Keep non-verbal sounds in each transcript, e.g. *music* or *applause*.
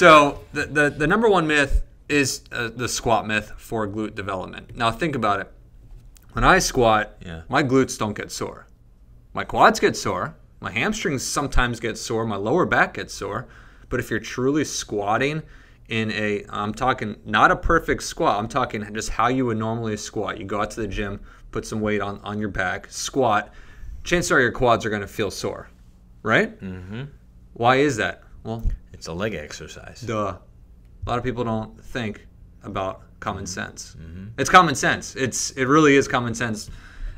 So the, the the number one myth is uh, the squat myth for glute development. Now think about it. When I squat, Yeah. my glutes don't get sore. My quads get sore. My hamstrings sometimes get sore. My lower back gets sore. But if you're truly squatting in a, I'm talking not a perfect squat. I'm talking just how you would normally squat. You go out to the gym, put some weight on, on your back, squat. Chances are your quads are going to feel sore, right? Mm-hmm. Why is that? Well, It's a leg exercise. duh. A lot of people don't think about common mm-hmm. sense. Mm-hmm. It's common sense. It's it really is common sense,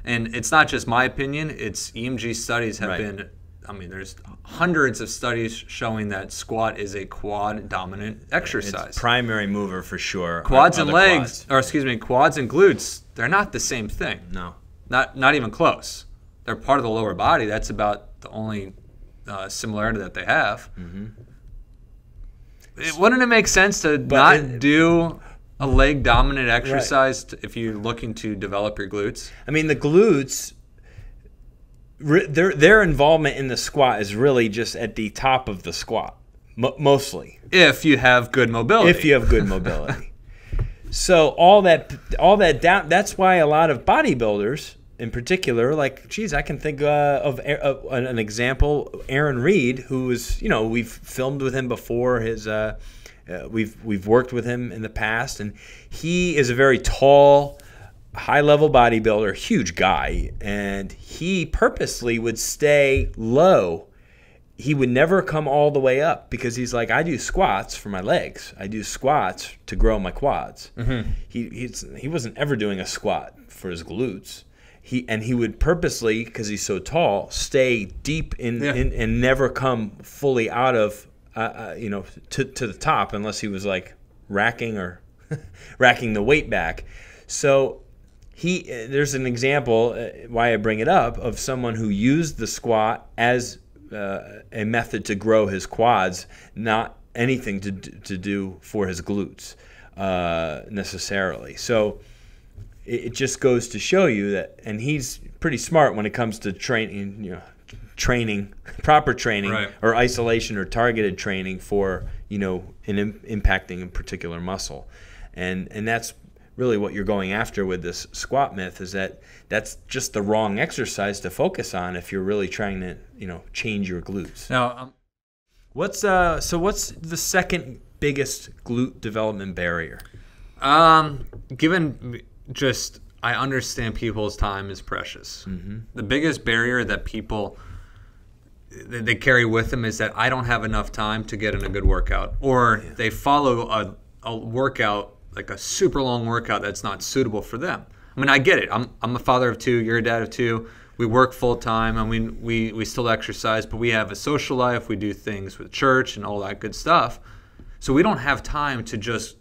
and it's not just my opinion. It's EMG studies have Right. been. I mean, there's hundreds of studies showing that squat is a quad dominant exercise. It's primary mover for sure. quads and legs, quads. or excuse me, quads and glutes. They're not the same thing. No. Not not even close. They're part of the lower body. That's about the only uh, similarity that they have. Mm-hmm. It- wouldn't it make sense to not it- do a leg dominant exercise t- if you're looking to develop your glutes? I mean, the glutes, their their involvement in the squat is really just at the top of the squat, mo- mostly. If you have good mobility. if you have good mobility. *laughs* so all that all that down that's why a lot of bodybuilders in particular like geez I can think uh, of, an example Aaron Reed who is you know we've filmed with him before his uh, uh, we've we've worked with him in the past and he is a very tall high level bodybuilder huge guy and he purposely would stay low he would never come all the way up because he's like, I do squats for my legs. I do squats to grow my quads. He he's, he wasn't ever doing a squat for his glutes. He and he would purposely, because he's so tall, stay deep in, Yeah. in and never come fully out of, uh, uh, you know, to to the top unless he was like racking or *laughs* racking the weight back. So he uh, there's an example uh, why I bring it up of someone who used the squat as uh, a method to grow his quads, not anything to to do for his glutes uh, necessarily. So it, it just goes to show you that, and he's pretty smart when it comes to training, you know, training, *laughs* proper training, Right. or isolation or targeted training for you know in Im- impacting a particular muscle, and and that's really what you're going after with this squat myth is that that's just the wrong exercise to focus on if you're really trying to you know change your glutes. now, um, What's uh so what's the second biggest glute development barrier? um, given just I understand people's time is precious. Mm-hmm. The biggest barrier that people that they carry with them is that I don't have enough time to get in a good workout, or they follow a, a workout like a super long workout that's not suitable for them. I mean, I get it. I'm I'm a father of two. You're a dad of two. We work full time. I mean, we we still exercise, but we have a social life. We do things with church and all that good stuff. So we don't have time to just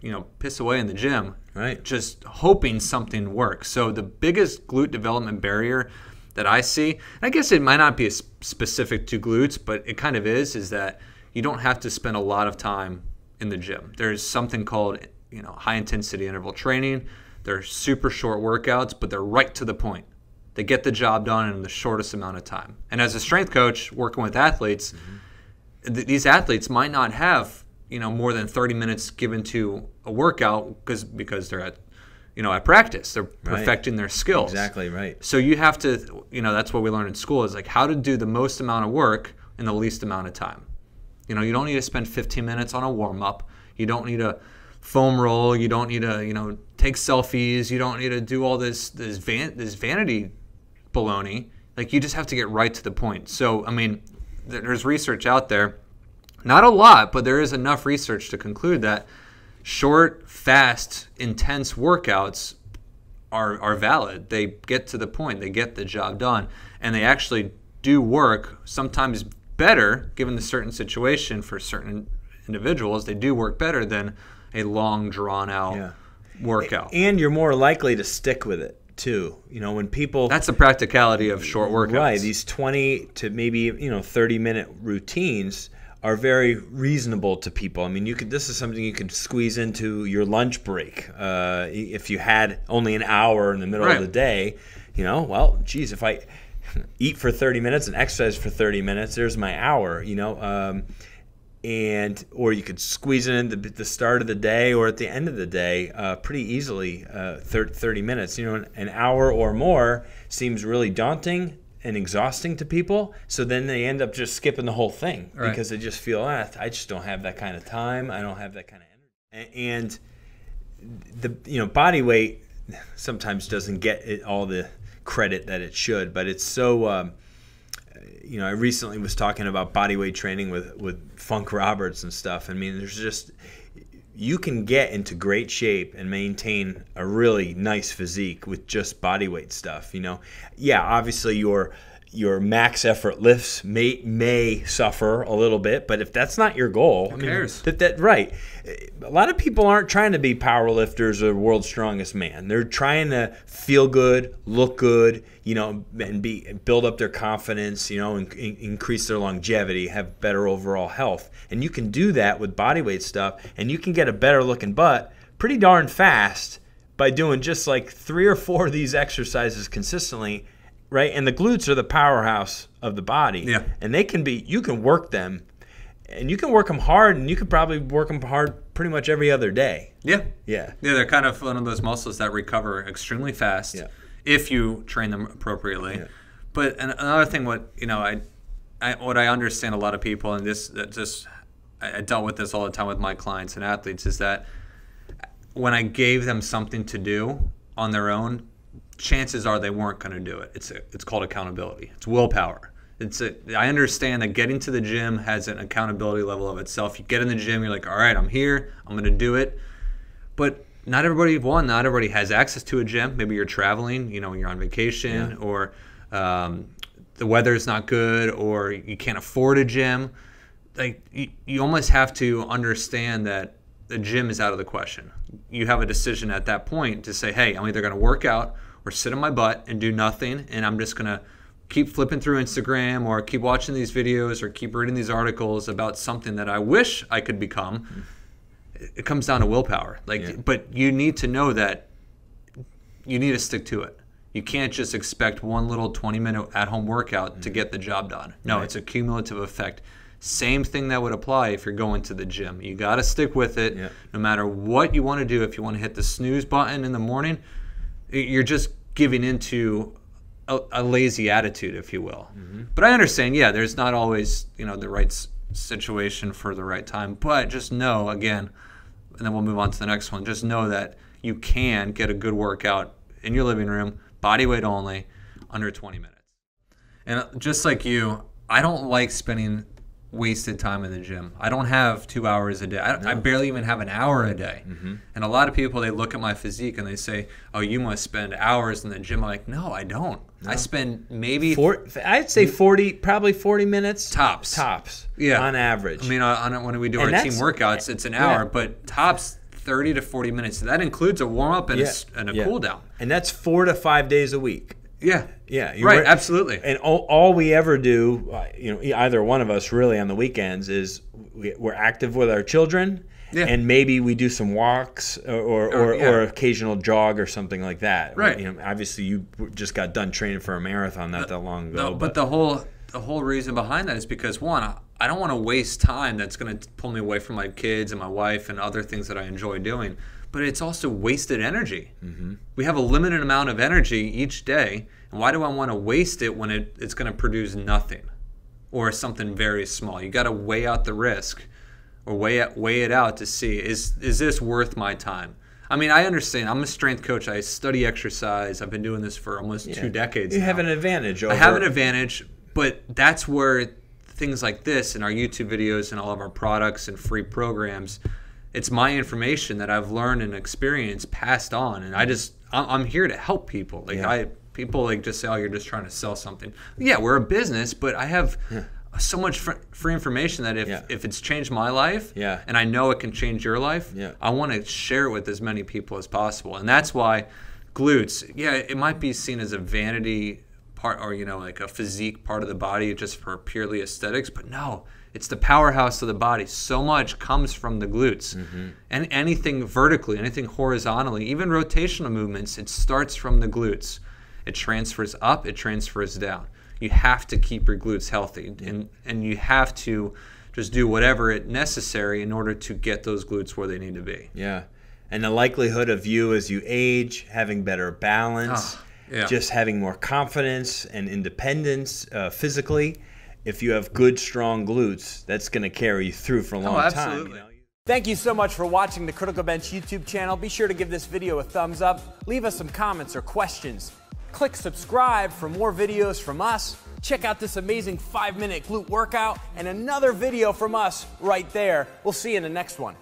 you know piss away in the gym Right. just hoping something works. So the biggest glute development barrier that I see, and I guess it might not be specific to glutes, but it kind of is, is that you don't have to spend a lot of time in the gym. There's something called you know high intensity interval training. They're super short workouts, but they're right to the point. They get the job done in the shortest amount of time. And as a strength coach working with athletes, mm-hmm. th- these athletes might not have you know more than 30 minutes given to a workout because because they're at you know at practice. They're perfecting their skills. Exactly right. so you have to you know that's what we learn in school is like how to do the most amount of work in the least amount of time. You know you don't need to spend 15 minutes on a warm up you don't need to foam roll. You don't need to you know take selfies. You don't need to do all this this van this vanity baloney. Like you just have to get right to the point. So i mean there's research out there not a lot, but there is enough research to conclude that short, fast, intense workouts are, are valid. They get to the point, they get the job done, and they actually do work sometimes better, given the certain situation for certain individuals, they do work better than a long, drawn out Yeah. workout. And you're more likely to stick with it too. You know, when people That's the practicality of short workouts. Right. These 20 to maybe, you know, 30 minute routines are very reasonable to people. I mean, you could this is something you could squeeze into your lunch break. Uh, if you had only an hour in the middle Right. of the day, you know, well, geez, if I *laughs* eat for 30 minutes and exercise for 30 minutes, there's my hour, you know. Um, and or you could squeeze it in the, the start of the day or at the end of the day uh, pretty easily uh, 30, 30 minutes you know an, an hour or more seems really daunting and exhausting to people so then they end up just skipping the whole thing Right. because they just feel ah, i just don't have that kind of time i don't have that kind of energy and the you know body weight sometimes doesn't get it, all the credit that it should but it's so um, you know, I recently was talking about body weight training with with Funk Roberts and stuff. I mean, there's just you can get into great shape and maintain a really nice physique with just body weight stuff. You know, yeah, obviously your your max effort lifts may may suffer a little bit, but if that's not your goal, Who cares? that that right. A lot of people aren't trying to be power lifters or world's strongest man. They're trying to feel good, look good, you know, and be build up their confidence, you know, and, in- increase their longevity, have better overall health. And you can do that with body weight stuff, and you can get a better looking butt pretty darn fast by doing just like three or four of these exercises consistently, right? And the glutes are the powerhouse of the body. Yeah. And they can be, you can work them, and you can work them hard, and you can probably work them hard pretty much every other day. Yeah. Yeah. Yeah, they're kind of one of those muscles that recover extremely fast Yeah. if you train them appropriately. Yeah. But another thing, what you know, I, I, what I understand a lot of people, and this that just I dealt with this all the time with my clients and athletes, is that when I gave them something to do on their own, chances are they weren't going to do it. It's a, it's called accountability. It's willpower. It's a, I understand that getting to the gym has an accountability level of itself. You get in the gym, you're like, all right, I'm here, I'm going to do it. But not everybody, one, not everybody has access to a gym. Maybe you're traveling, you know, you're on vacation, or um, the is not good, or you can't afford a gym. Like you, you almost have to understand that the gym is out of the question. You have a decision at that point to say, hey, I'm either going to work out or sit on my butt and do nothing, and I'm just going to keep flipping through Instagram or keep watching these videos or keep reading these articles about something that I wish I could become. It comes down to willpower. Like, Yeah. but you need to know that you need to stick to it. You can't just expect one little 20 minute at home workout to mm. get the job done. No, Right. it's a cumulative effect. Same thing that would apply if you're going to the gym. You got to stick with it Yeah. no matter what you want to do. If you want to hit the snooze button in the morning, you're just giving into a, a lazy attitude, if you will. But I understand, yeah, there's not always, you know, the right situation for the right time. But just know, again, and then we'll move on to the next one. Just know that you can get a good workout in your living room, body weight only, under 20 minutes. And uh, just like you, I don't like spending wasted time in the gym. I don't have two hours a day. I, I barely even have an hour a day. Mm-hmm. And a lot of people, they look at my physique and they say, "Oh, you must spend hours in the gym." I'm like, "No, I don't. I spend maybe Four, I'd say 40, probably 40 minutes. Tops. Tops. Yeah. On average. I mean, on, on, when we do And our team workouts, it's an yeah. hour, but tops 30 to 40 minutes. That includes a warm up and, a s and a yeah. cool down. And that's four to five days a week. Yeah. Yeah, you Right. Absolutely. And all, all we ever do, uh, you know, either one of us really on the weekends is we, we're active with our children, Yeah. and maybe we do some walks or or, or, yeah. or occasional jog or something like that. Right. You know, obviously you just got done training for a marathon not that long ago. No, but the whole the whole reason behind that is because one, I- I don't want to waste time that's going to pull me away from my kids and my wife and other things that I enjoy doing. But it's also wasted energy. Mm-hmm. We have a limited amount of energy each day, and why do I want to waste it when it, it's going to produce nothing or something very small? You got to weigh out the risk or weigh it, weigh it out to see is is this worth my time. I mean, I understand. I'm a strength coach. I study exercise. I've been doing this for almost two decades. you now. have an advantage. Over, I have an advantage, but that's where things like this and our YouTube videos and all of our products and free programs, it's my information that I've learned and experienced passed on, and I just I'm I'm here to help people. Like Yeah. I people like just say, oh, you're just trying to sell something. Yeah, we're a business, but I have. So much free information that if, Yeah. if it's changed my life, Yeah. and I know it can change your life, Yeah. I want to share it with as many people as possible. And that's why glutes, yeah, it might be seen as a vanity part or, you know, like a physique part of the body just for purely aesthetics, but no, it's the powerhouse of the body. So much comes from the glutes. And anything vertically, anything horizontally, even rotational movements, it starts from the glutes. It transfers up, it transfers down. You have to keep your glutes healthy and, and you have to just do whatever it necessary in order to get those glutes where they need to be. Yeah. And the likelihood of you as you age having better balance, Ah, yeah. just having more confidence and independence uh, physically, if you have good, strong glutes, that's going to carry you through for a oh, long time. Oh, absolutely. you know? Thank you so much for watching the Critical Bench YouTube channel. Be sure to give this video a thumbs up, leave us some comments or questions. Click subscribe for more videos from us. Check out this amazing five minute glute workout and another video from us right there. We'll see you in the next one.